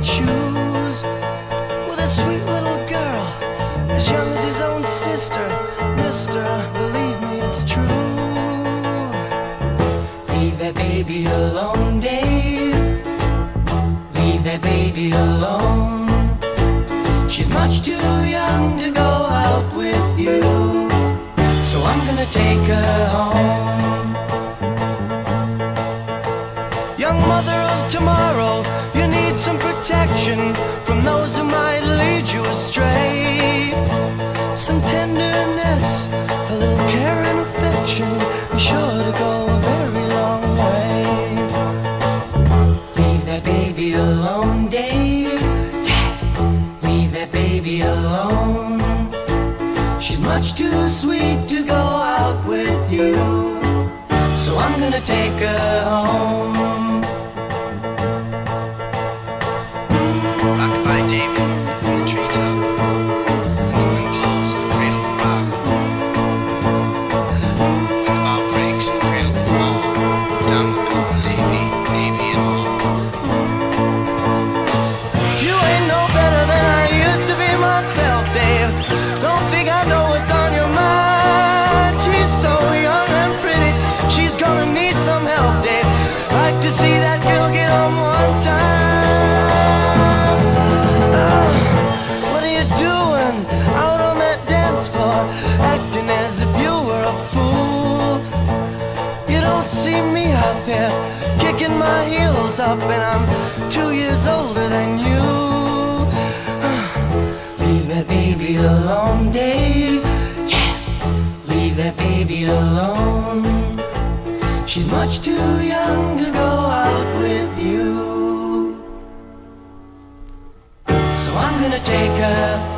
Choose with a sweet little girl as young as his own sister. Mister, believe me, it's true. Leave that baby alone, Dave. Leave that baby alone. She's much too young to go out with you. So I'm gonna take her home. Young mother of tomorrow, you need some protection from those who might lead you astray. Some tenderness, a little care and affection, be sure to go a very long way. Leave that baby alone, Dave. Leave that baby alone. She's much too sweet to go out with you. So I'm gonna take her home. Out there kicking my heels up, and I'm two years older than you. Leave that baby alone, Dave. Yeah, leave that baby alone. She's much too young to go out with you. So I'm gonna take her